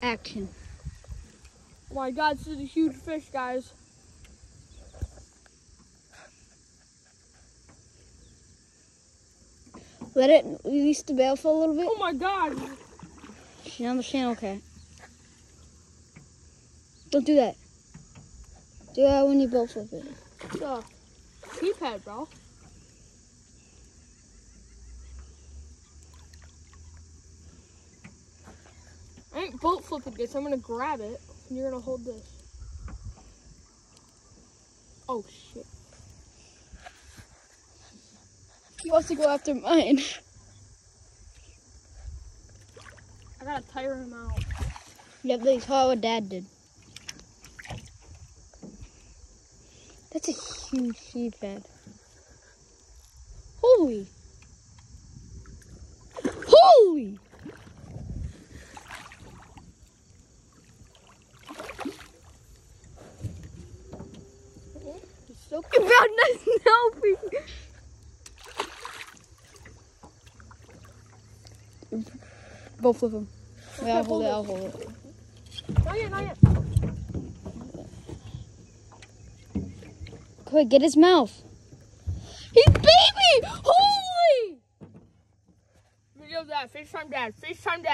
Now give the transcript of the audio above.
Action. Oh my god, this is a huge fish, guys. Let it release the bail for a little bit. Oh my god. She's on the channel, okay. Don't do that. Do that when you both flip it. It's a head, bro. Ain't boat flipping this. I'm gonna grab it and you're gonna hold this. Oh shit. He wants to go after mine. I gotta tire him out. Yep, that's how what dad did. That's a huge. Holy. Holy! He's so About nice helping. Both of them. Wait, I'll hold it, I'll hold it. Not yet, not yet. Quick, get his mouth. He beat me! Holy! Video that. FaceTime dad. FaceTime dad.